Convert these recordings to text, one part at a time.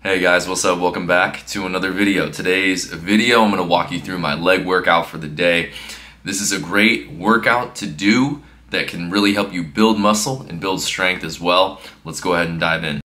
Hey guys, what's up? Welcome back to another video. Today's video, I'm gonna walk you through my leg workout for the day. This is a great workout to do that can really help you build muscle and build strength as well. Let's go ahead and dive in.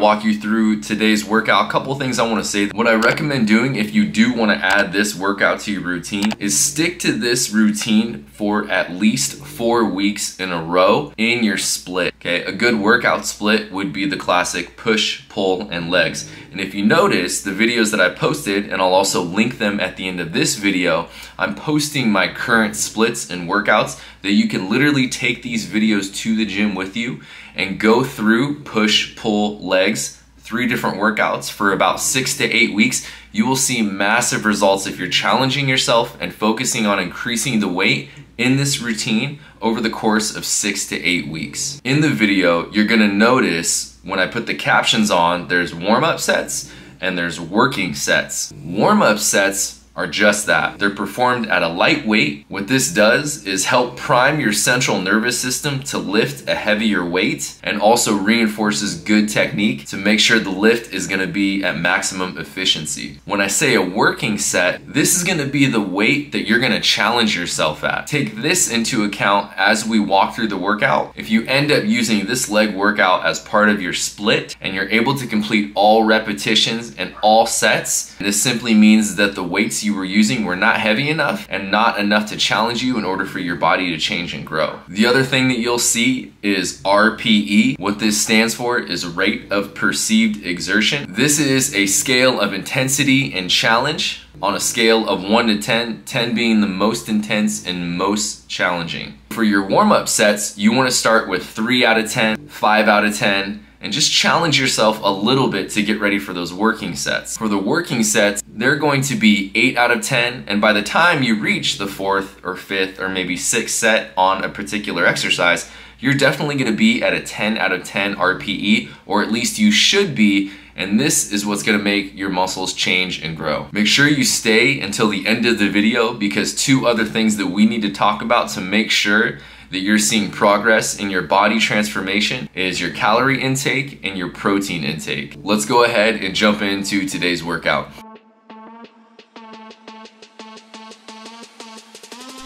Walk you through today's workout, a couple things I want to say. What I recommend doing if you do want to add this workout to your routine is stick to this routine for at least four weeks in a row in your split. Okay, a good workout split would be the classic push, pull, and legs. And if you notice the videos that I posted, and I'll also link them at the end of this video, I'm posting my current splits and workouts that you can literally take these videos to the gym with you and go through push, pull, legs, three different workouts for about six to eight weeks, you will see massive results if you're challenging yourself and focusing on increasing the weight in this routine over the course of six to eight weeks. In the video, you're gonna notice when I put the captions on, there's warm up sets and there's working sets. Warm up sets are just that. They're performed at a light weight. What this does is help prime your central nervous system to lift a heavier weight and also reinforces good technique to make sure the lift is gonna be at maximum efficiency. When I say a working set, this is gonna be the weight that you're gonna challenge yourself at. Take this into account as we walk through the workout. If you end up using this leg workout as part of your split and you're able to complete all repetitions and all sets, this simply means that the weights you you were using were not heavy enough and not enough to challenge you in order for your body to change and grow. The other thing that you'll see is RPE. What this stands for is rate of perceived exertion. This is a scale of intensity and challenge on a scale of 1 to 10, 10 being the most intense and most challenging. For your warm-up sets, you want to start with 3 out of 10, 5 out of 10, and just challenge yourself a little bit to get ready for those working sets. For the working sets, they're going to be 8 out of 10, and by the time you reach the fourth or fifth or maybe sixth set on a particular exercise, you're definitely going to be at a 10 out of 10 RPE, or at least you should be, and this is what's gonna make your muscles change and grow. Make sure you stay until the end of the video because two other things that we need to talk about to make sure that you're seeing progress in your body transformation is your calorie intake and your protein intake. Let's go ahead and jump into today's workout.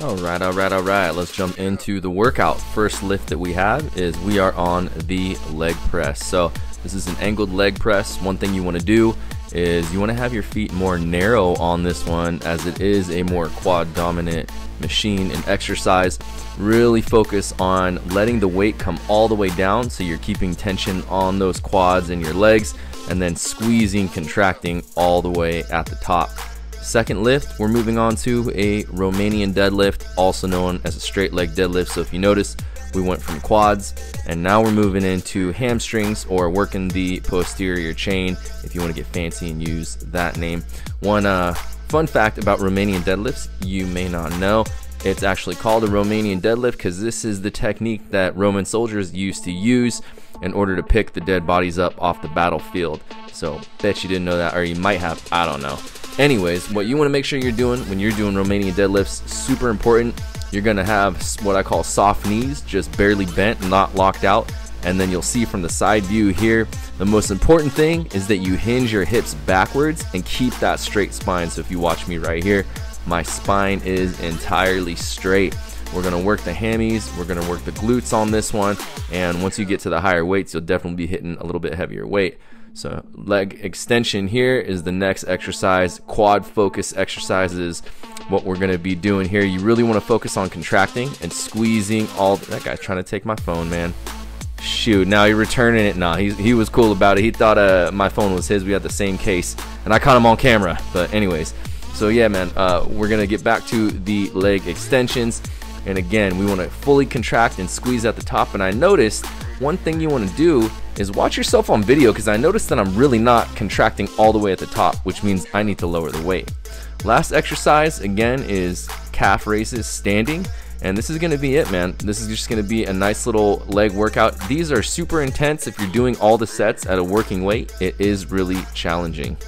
All right, all right, all right. Let's jump into the workout. First lift that we have is we are on the leg press. So this is an angled leg press. One thing you want to do is you want to have your feet more narrow on this one as it is a more quad dominant machine and exercise. Really focus on letting the weight come all the way down so you're keeping tension on those quads and your legs and then squeezing, contracting all the way at the top. Second lift, we're moving on to a Romanian deadlift, also known as a straight leg deadlift. So if you notice, we went from quads and now we're moving into hamstrings or working the posterior chain if you want to get fancy and use that name. One uh, Fun fact about Romanian deadlifts you may not know. It's actually called a Romanian deadlift because this is the technique that Roman soldiers used to use in order to pick the dead bodies up off the battlefield. So, bet you didn't know that, or you might have, I don't know. Anyways, what you want to make sure you're doing when you're doing Romanian deadlifts, super important. You're to have what I call soft knees, just barely bent, not locked out and then you'll see from the side view here, the most important thing is that you hinge your hips backwards and keep that straight spine. So if you watch me right here, my spine is entirely straight. We're gonna work the hammies, we're gonna work the glutes on this one, and once you get to the higher weights, you'll definitely be hitting a little bit heavier weight. So leg extension here is the next exercise. Quad focus exercises what we're gonna be doing here. You really wanna focus on contracting and squeezing all, that guy's trying to take my phone, man. Shoot, now he returning it. Nah, he, he was cool about it. He thought uh, my phone was his. We had the same case, and I caught him on camera. But anyways, so yeah, man, uh, we're gonna get back to the leg extensions. And again, we want to fully contract and squeeze at the top. And I noticed one thing you want to do is watch yourself on video because I noticed that I'm really not contracting all the way at the top, which means I need to lower the weight. Last exercise again is calf raises standing And this is gonna be it, man. This is just gonna be a nice little leg workout. These are super intense if you're doing all the sets at a working weight. It is really challenging.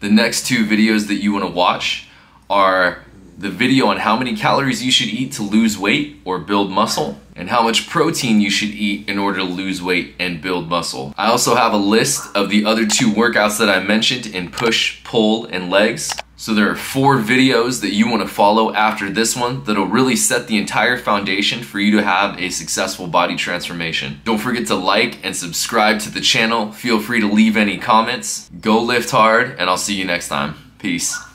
The next two videos that you wanna watch are the video on how many calories you should eat to lose weight or build muscle, and how much protein you should eat in order to lose weight and build muscle. I also have a list of the other two workouts that I mentioned in push, pull, and legs. So there are four videos that you want to follow after this one that'll really set the entire foundation for you to have a successful body transformation. Don't forget to like and subscribe to the channel. Feel free to leave any comments. Go lift hard, and I'll see you next time. Peace.